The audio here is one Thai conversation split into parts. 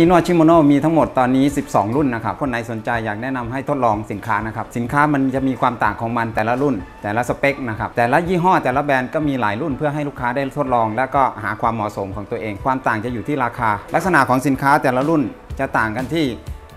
ที่นวดชิโมโนมีทั้งหมดตอนนี้ 12 รุ่นนะครับ คนไหนสนใจอยากแนะนำให้ทดลองสินค้านะครับ สินค้ามันจะมีความต่างของมันแต่ละรุ่น แต่ละสเปคนะครับ แต่ละยี่ห้อแต่ละแบรนด์ก็มีหลายรุ่นเพื่อให้ลูกค้าได้ทดลอง และก็หาความเหมาะสมของตัวเอง ความต่างจะอยู่ที่ราคา ลักษณะของสินค้าแต่ละรุ่นจะต่างกันที่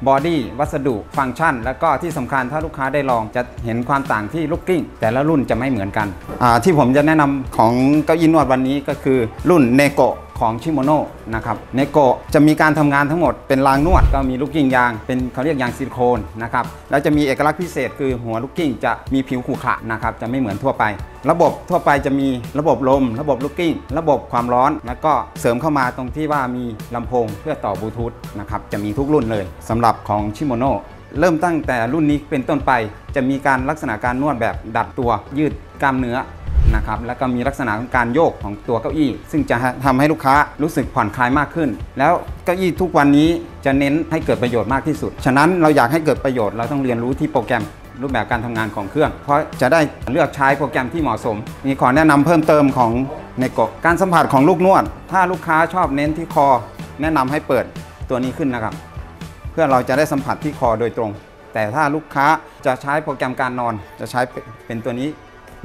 body วัสดุ ฟังก์ชัน แล้วก็ที่สำคัญถ้าลูกค้าได้ลองจะเห็นความต่างที่ลูกกลิ้ง แต่ละรุ่นจะไม่เหมือนกันอ่าที่ผมจะแนะนำของเก้าอี้นวดวันนี้ก็คือรุ่นเนโก ของชิโมโนนะครับเนโกจะมีการทำงานทั้งหมดเป็นรางนวดก็มีลูกกลิ้งยางเป็นเขาเรียกยางซิลิโคนนะครับแล้วจะมีเอกลักษณ์พิเศษคือหัวลูกกลิ้งจะมีผิวขรุขระนะครับจะไม่เหมือนทั่วไป ระบบทั่วไปจะมีระบบลม ระบบลูกกลิ้ง ระบบความร้อน แล้วก็เสริมเข้ามาตรงที่ว่ามีลำโพงเพื่อต่อบลูทูธนะครับจะมีทุกรุ่นเลยสำหรับของชิโมโนเริ่มตั้งแต่รุ่นนี้เป็นต้นไป จะมีการลักษณะการนวดแบบดัดตัวยืดกล้ามเนื้อ นะครับแล้วก็มีลักษณะของการโยกของตัวเก้าอี้ ซึ่งจะทำให้ลูกค้ารู้สึกผ่อนคลายมากขึ้น แล้วเก้าอี้ทุกวันนี้จะเน้นให้เกิดประโยชน์มากที่สุด ฉะนั้นเราอยากให้เกิดประโยชน์เราต้องเรียนรู้ที่โปรแกรมรูปแบบการทำงานของเครื่อง เพราะจะได้เลือกใช้โปรแกรมที่เหมาะสม มีขอแนะนำเพิ่มเติมของในกบการสัมผัสของลูกนวด ถ้าลูกค้าชอบเน้นที่คอ แนะนำให้เปิดตัวนี้ขึ้นนะครับ เพื่อเราจะได้สัมผัสที่คอโดยตรง แต่ถ้าลูกค้าจะใช้โปรแกรมการนอนจะใช้เป็นตัวนี้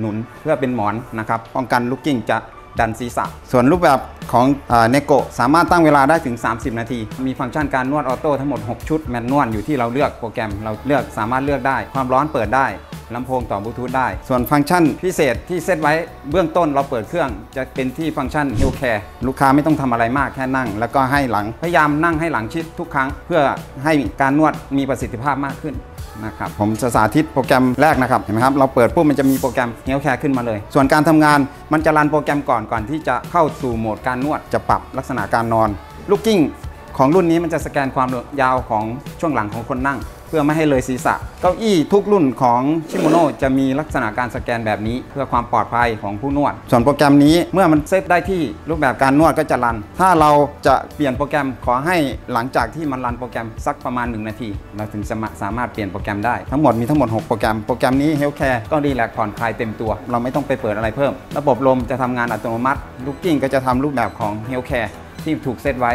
หนุนเพื่อเป็นหมอนนะครับป้องกันลูกกลิ้งจะดันศีรษะ ส่วนรูปแบบของเนโกสามารถตั้งเวลาได้ถึง 30 นาที มีฟังก์ชันการนวด auto ทั้งหมด 6 ชุด manual อยู่ที่เราเลือกโปรแกรมเราเลือกสามารถเลือกได้ ความร้อนเปิดได้ลำโพงต่อบลูทูธได้ ส่วนฟังก์ชันพิเศษที่เซตไว้เบื้องต้นเราเปิดเครื่อง จะเป็นที่ฟังก์ชัน h e a l Care ลูกค้าไม่ต้องทำอะไรมากแค่นั่ง แล้วก็ให้หลังพยายามนั่งให้หลังชิดทุกครั้ง เพื่อให้การนวดมีประสิทธิภาพมากขึ้น นะครับผมจะสาธิตโปรแกรมแรกนะครับเห็นไหมครับเราเปิดปุ๊บมันจะมีโปรแกรม Health Care ขึ้นมาเลย ส่วนการทำงานมันจะ run โปรแกรมก่อนก่อนที่จะเข้าสู่โหมดการนวดจะปรับลักษณะการนอนลูกกลิ้งของรุ่นนี้มันจะสแกนความยาวของช่วงหลังของคนนั่ง พื่อไม่ให้เลยศีรษะ เก้าอี้ทุกรุ่นของชิโมโนจะมีลักษณะการสแกนแบบนี้ เพื่อความปลอดภัยของผู้นวด ส่วนโปรแกรมนี้เมื่อมันเซตได้ที่รูปแบบการนวดก็จะ run ถ้าเราจะเปลี่ยนโปรแกรมขอให้หลังจากที่มัน run โปรแกรมสักประมาณ 1 นาที เราถึงสามารถสามารถเปลี่ยนโปรแกรมได้ทั้งหมดมีทั้งหมด 6 โปรแกรม โปรแกรมนี้ Health Care ก็ relax ผ่อนคลายเต็มตัว เราไม่ต้องไปเปิดอะไรเพิ่ม ระบบลมจะทำงานอัตโนมัติลูกกลิ้งก็จะทำรูปแบบของ Health Care ที่ถูกเซตไว้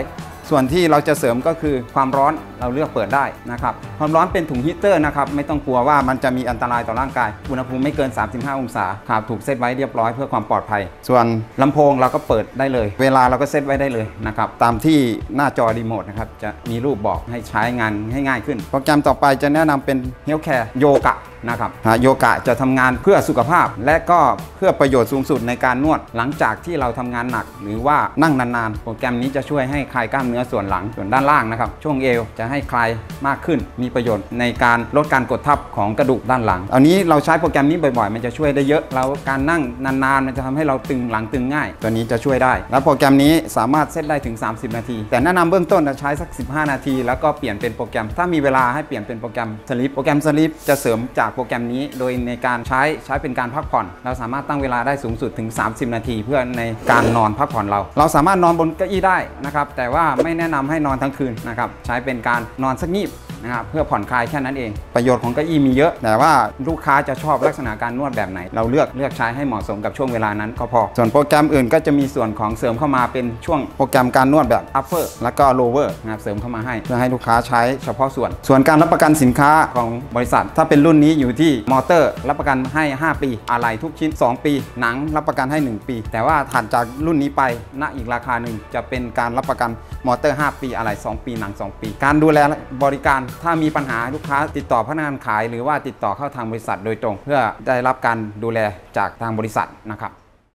ส่วนที่เราจะเสริมก็คือความร้อนเราเลือกเปิดได้นะครับความร้อนเป็นถุงฮีเตอร์นะครับไม่ต้องกลัวว่ามันจะมีอันตรายต่อร่างกาย อุณหภูมิไม่เกิน 35 องศาครับถูกเซตไว้เรียบร้อยเพื่อความปลอดภัย ส่วนลำโพงเราก็เปิดได้เลย เวลาเราก็เซตไว้ได้เลยนะครับตามที่หน้าจอรีโมทนะครับจะมีรูปบอกให้ใช้งานให้ง่ายขึ้น โปรแกรมต่อไปจะแนะนำเป็น Health Care โยกะนะครับโยกะจะทำงานเพื่อสุขภาพ และก็เพื่อประโยชน์สูงสุดในการนวด หลังจากที่เราทำงานหนัก หรือว่านั่งนานๆ โปรแกรมนี้จะช่วยให้คลายกล้ามเนื้อส่วนหลังส่วนด้านล่างนะครับ ช่วงเอวจะให้คลายมากขึ้น มีประโยชน์ในการลดการกดทับของกระดูกด้านหลัง อันนี้เราใช้โปรแกรมนี้บ่อยๆ มันจะช่วยได้เยอะ เราการนั่งนานๆ มันจะทำให้เราตึงหลังตึงง่าย ตัวนี้จะช่วยได้ แล้วโปรแกรมนี้สามารถเซตได้ถึง 30 นาที แต่แนะนำเบื้องต้นจะใช้สัก 15 นาที แล้วก็เปลี่ยนเป็นโปรแกรม ถ้ามีเวลาให้เปลี่ยนเป็นโปรแกรมสลิป โปรแกรมสลิปจะเสริมจากโปรแกรมนี้ โดยในการใช้ใช้เป็นการพักผ่อน เราสามารถตั้งเวลาได้สูงสุดถึง 30 นาที เพื่อในการนอนพักผ่อนเรา เราสามารถนอนบนเก้าอี้ได้นะครับแต่ว่าไม่แนะนำให้นอนทั้งคืนนะครับใช้เป็นการนอนสักงีบนะครับเพื่อผ่อนคลายแค่นั้นเอง ประโยชน์ของเก้าอี้มีเยอะ แต่ว่าลูกค้าจะชอบลักษณะการนวดแบบไหน เราเลือกเลือกใช้ให้เหมาะสมกับช่วงเวลานั้นก็พอ ส่วนโปรแกรมอื่นก็จะมีส่วนของเสริมเข้ามาเป็นช่วงโปรแกรมการนวดแบบ upper แล้วก็ lower นะครับเสริมเข้ามาให้เพื่อให้ลูกค้าใช้เฉพาะส่วน ส่วนการรับประกันสินค้าของบริษัท ถ้าเป็นรุ่นนี้อยู่ที่มอเตอร์รับประกันให้ 5 ปีอะไหล่ทุกชิ้น 2 ปี หนังรับประกันให้ 1 ปี แต่ว่าถัดจากรุ่นนี้ไปณอีกราคาหนึ่งจะเป็นการรับประกันมอเตอร์ 5 ปีอะไหล่2ปีหนัง 2 ปี การดูแลบริการถ้ามีปัญหาลูกค้าติดต่อพนักงานขาย หรือว่าติดต่อเข้าทางบริษัทโดยตรง เพื่อได้รับการดูแลจากทางบริษัทนะครับ